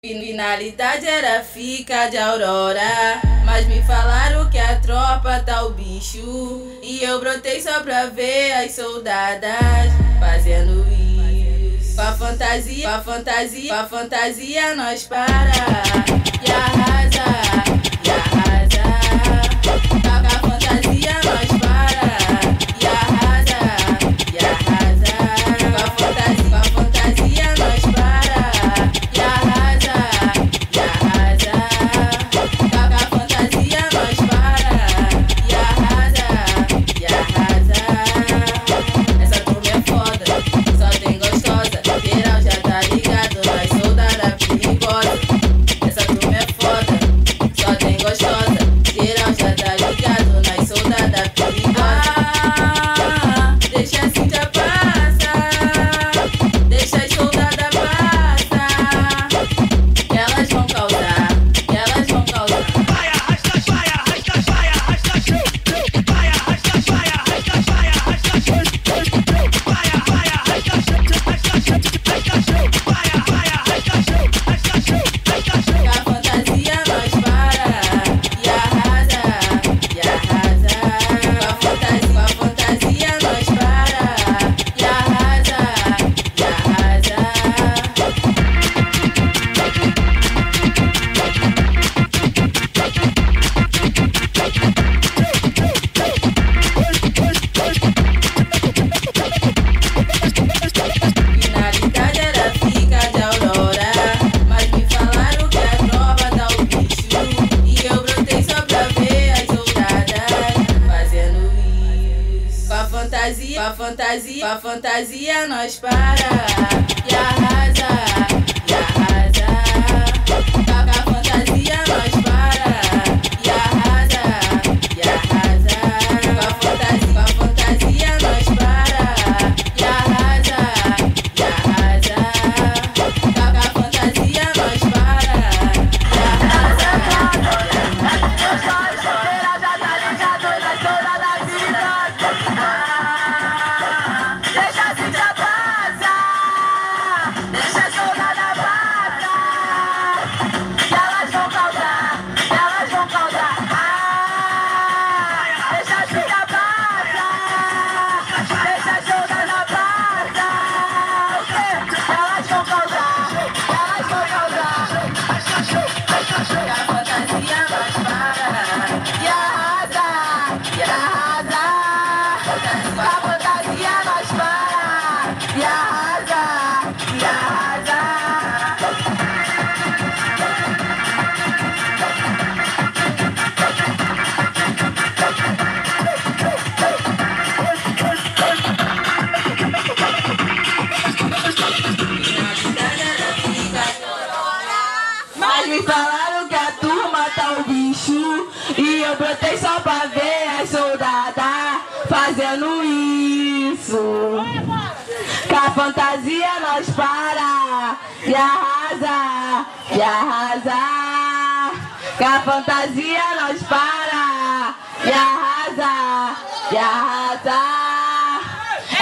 Finalidade era ficar de aurora. Mas me falaram que a tropa tá o bicho. E eu brotei só pra ver as soldadas fazendo isso. Com a fantasia, com a fantasia, com a fantasia nós para e arrasa. Nós para E eu brotei só pra ver as soldadas fazendo isso Com a fantasia nós para e arrasa, e arrasa Com a fantasia nós para e arrasa, e arrasa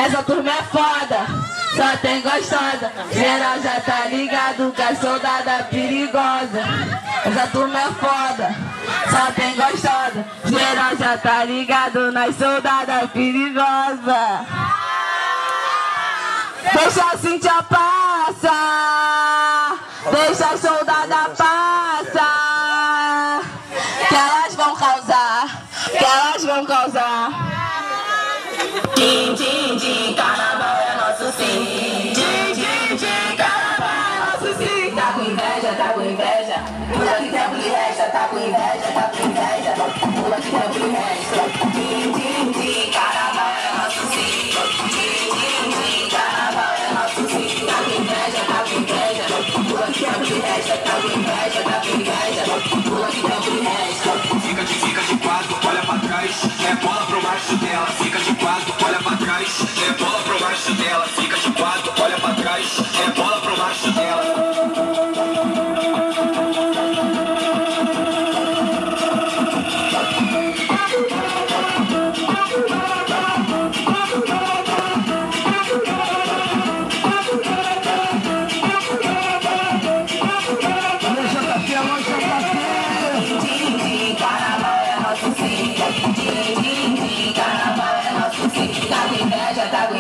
Essa turma é foda só tem gostosa. Geral já tá ligado que a soldada perigosa. Essa turma é foda, só tem gostosa. Geral já tá ligado nas soldadas perigosa. Deixa a Cintia passa, deixa a soldada passa. Que elas vão causar, que elas vão causar. Din, din, din, carnaval é nosso sim. Tá com inveja, tá com inveja. Pula que tempo lhe resta. Din, din, din, carnaval é nosso sim. Din, din, din, carnaval é nosso sim. Tá com inveja, tá com inveja. Pula que tempo lhe resta, tá com inveja, tá com inveja. Pula que tempo lhe resta. Fica de, fica de quatro, olha pra trás. É bola pro macho dela, fica de quatro,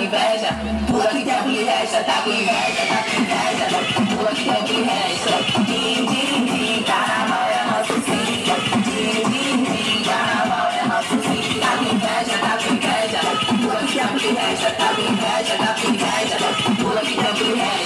inveja, pula que tempo lhe resta, tá com inveja, tá com inveja, pula que tempo lhe resta. Din, din, din, carnaval é nosso sim. Din, din, din, carnaval é nosso sim. Tá com inveja, tá com inveja, pula que tempo lhe resta, tá com inveja, tá com inveja, pula que tempo lhe resta.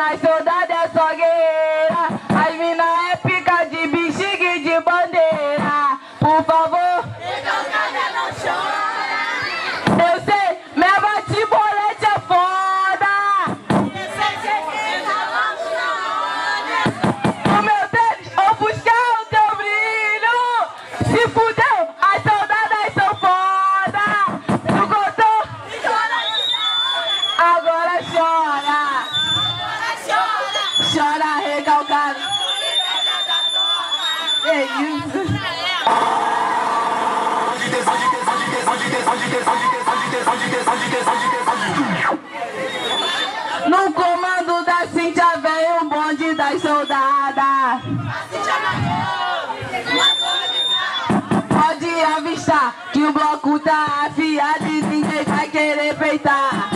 I thought. No comando da Cintia veio um bonde das soldadas. Pode avistar que o bloco tá afiado e ninguém vai querer peitar.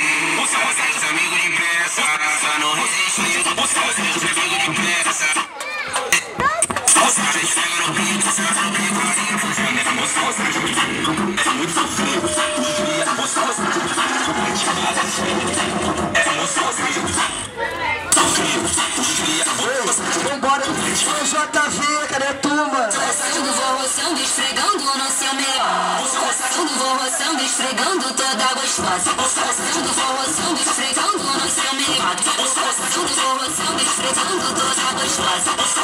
Os seus amigo de imprensa. Só não resisto, Os seus amigo de imprensa. Os seus desejos, pega no pinto. Os seus desejos, quase infusionando. Os seus desejos, é muito sofrido. Os seus desejos, é muito sofrido. Vambora, foi o JV, cadê tu? Esfregando toda gostosa. Roçando, vou roçando, esfregando no seu melhor. Roçando, vou roçando, esfregando toda gostosa.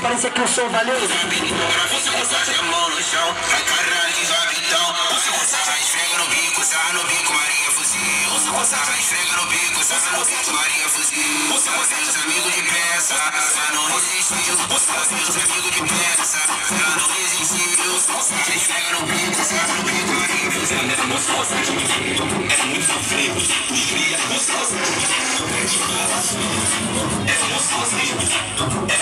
Parecia que o som valeu. Você mão no chão, caralho. Você esfrega no bico, no bico, Maria fuzil. Você esfrega no bico, no bico, Maria fuzil. Você. Você. Você esfrega no bico, no bico, Maria fuzil. É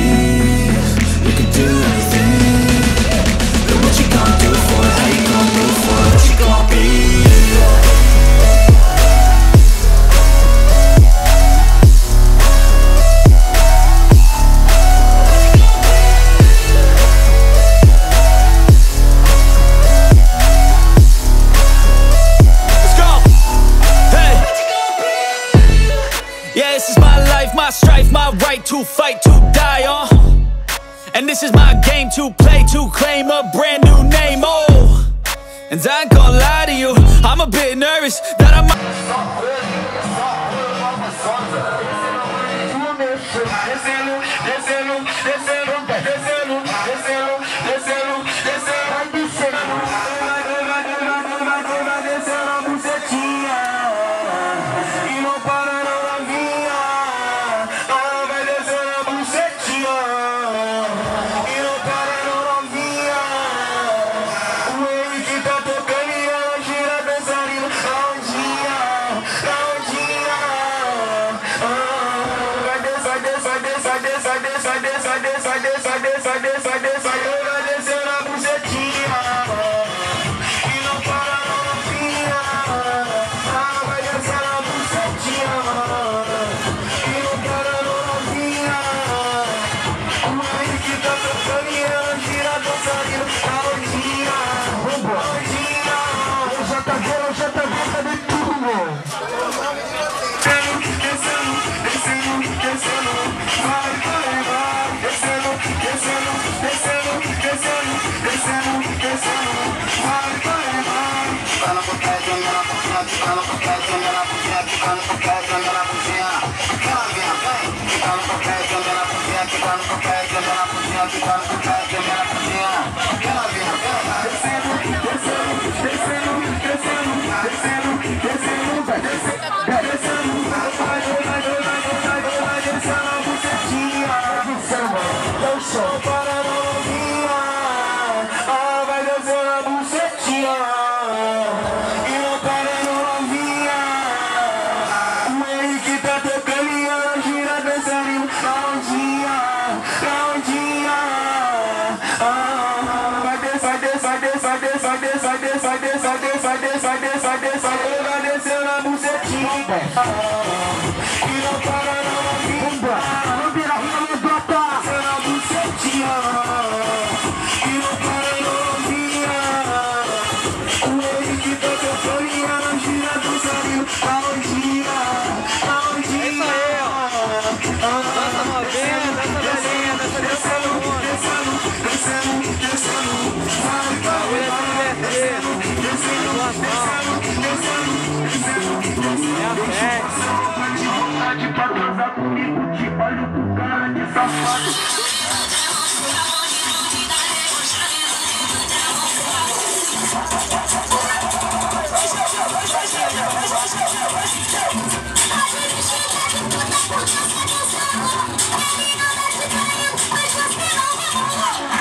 what you gonna do for it? How you gonna move for? What you gonna be? wish that I might Só hoje, só hoje, só hoje, só hoje, só hoje, só hoje, só hoje, só hoje, this, like this, like this, like this. Show. 唱。Comigo, te olho com cara de safado.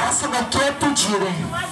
Essa daqui é pedida?